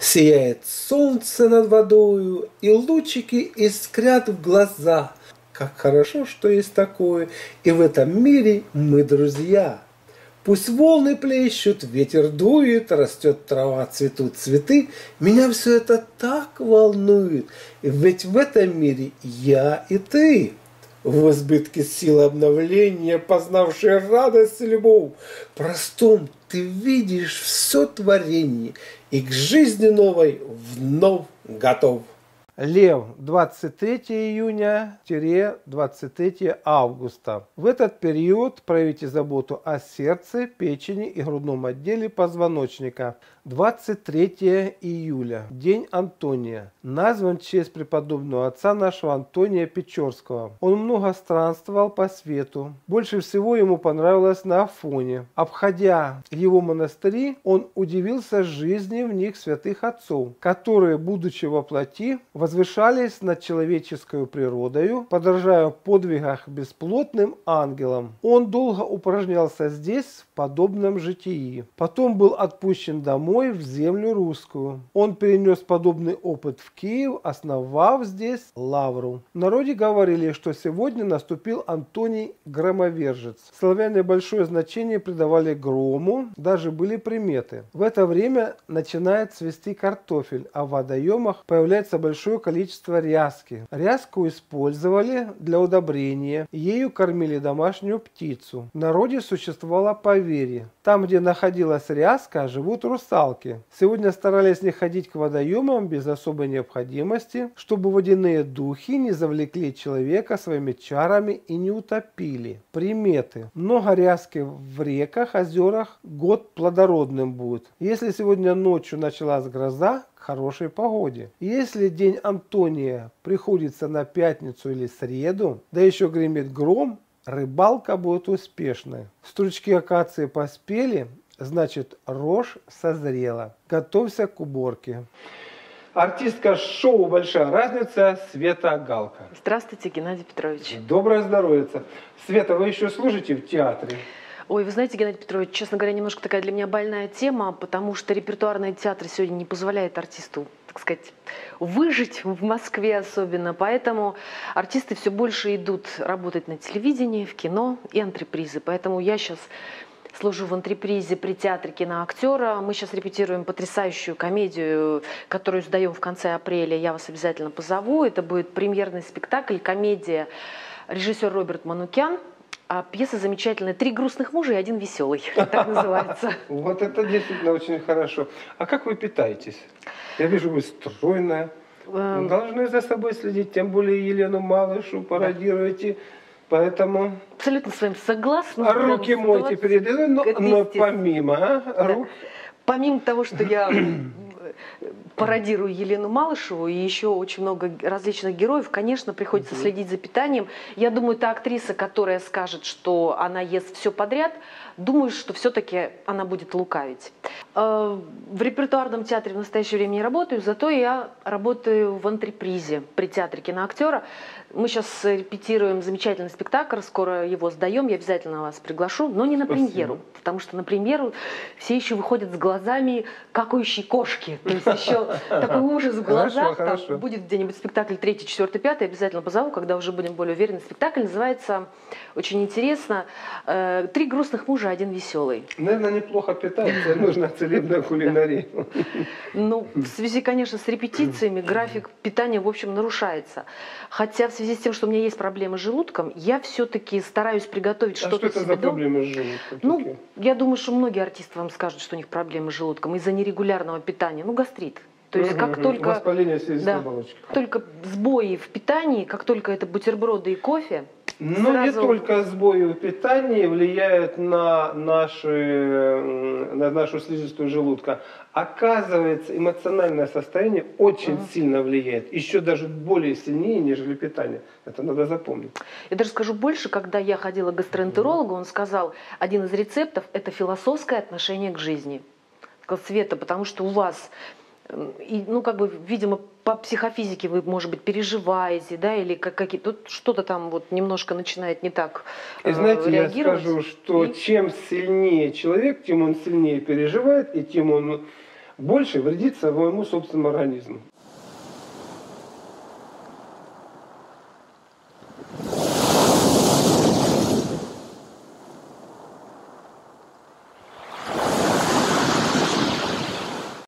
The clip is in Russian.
Сияет солнце над водою, и лучики искрят в глаза. Как хорошо, что есть такое, и в этом мире мы друзья. Пусть волны плещут, ветер дует, растет трава, цветут цветы. Меня все это так волнует, ведь в этом мире я и ты. В избытке сил обновления, познавшие радость и любовь, простом ты видишь все творение и к жизни новой вновь готов. Лев 23 июня-23 августа. В этот период проявите заботу о сердце, печени и грудном отделе позвоночника. 23 июля. День Антония. Назван в честь преподобного отца нашего Антония Печорского. Он много странствовал по свету. Больше всего ему понравилось на Афоне. Обходя его монастыри, он удивился жизни в них святых отцов, которые, будучи во плоти, возвышались над человеческой природою, подражая подвигах бесплотным ангелам. Он долго упражнялся здесь в подобном житии. Потом был отпущен домой в землю русскую. Он перенес подобный опыт в Киев, основав здесь лавру. В народе говорили, что сегодня наступил Антоний Громовержец. Славяне большое значение придавали грому, даже были приметы. В это время начинает цвести картофель, а в водоемах появляется большое количество ряски. Ряску использовали для удобрения, ею кормили домашнюю птицу. В народе существовало поверье. Там, где находилась ряска, живут русалки. Сегодня старались не ходить к водоемам без особой необходимости, чтобы водяные духи не завлекли человека своими чарами и не утопили. Приметы. Много ряски в реках, озерах, год плодородным будет. Если сегодня ночью началась гроза, хорошей погоде. Если день Антония приходится на пятницу или среду, да еще гремит гром, рыбалка будет успешной. Стручки акации поспели, Значит, рожь созрела. Готовься к уборке. Артистка шоу «Большая разница» Света Галка. Здравствуйте, Геннадий Петрович. Доброе здоровье. Света, вы еще служите в театре? Ой, вы знаете, Геннадий Петрович, честно говоря, немножко такая для меня больная тема, потому что репертуарный театр сегодня не позволяет артисту так сказать, выжить в Москве особенно. Поэтому артисты все больше идут работать на телевидении, в кино и антрепризы. Поэтому я сейчас служу в антрепризе при театре киноактера. Мы сейчас репетируем потрясающую комедию, которую сдаем в конце апреля. Я вас обязательно позову. Это будет премьерный спектакль, комедия режиссер Роберт Манукян. А пьеса замечательная. Три грустных мужа и один веселый. Так называется. Вот это действительно очень хорошо. А как вы питаетесь? Я вижу, вы стройная. Эм. Должны за собой следить, тем более Елену Малышу пародируете. Поэтому... Абсолютно с вами согласна. А руки мойте перед но, но помимо а, рук... Помимо того, что я пародирую Елену Малышеву и еще очень много различных героев, конечно, приходится следить за питанием. Я думаю, та актриса, которая скажет, что она ест все подряд, думаю, что все-таки она будет лукавить. Э, в репертуарном театре в настоящее время не работаю, зато я работаю в антрепризе при театре киноактера. Мы сейчас репетируем замечательный спектакль, скоро его сдаем, я обязательно вас приглашу, но не на Спасибо. премьеру, потому что на премьеру все еще выходят с глазами какающей кошки. То есть еще такой ужас в глазах. Там будет где-нибудь спектакль 3, 4, 5, обязательно позову, когда уже будем более уверены. Спектакль называется очень интересно э, «Три грустных мужа, один веселый». Наверное, неплохо питаться, нужна целебная кулинария. Ну, в связи, конечно, с репетициями график питания, в общем, нарушается. Хотя в связи с тем, что у меня есть проблемы с желудком, я все-таки стараюсь приготовить а что-то что это за проблемы с желудком? Ну, я думаю, что многие артисты вам скажут, что у них проблемы с желудком из-за нерегулярного питания. Ну, гастрит. То есть как только... Воспаление да, оболочки. Только сбои в питании, как только это бутерброды и кофе, но сразу... не только сбои в питании влияют на, наши, на нашу слизистую желудка. Оказывается, эмоциональное состояние очень угу. сильно влияет. Еще даже более сильнее, нежели питание. Это надо запомнить. Я даже скажу больше, когда я ходила к гастроэнтерологу, он сказал, один из рецептов – это философское отношение к жизни. Света, потому что у вас и, ну, как бы, видимо, по психофизике вы, может быть, переживаете, да, или как, какие тут что-то там вот немножко начинает не так И знаете, э, реагировать. я скажу, что и... чем сильнее человек, тем он сильнее переживает, и тем он больше вредит своему собственному организму.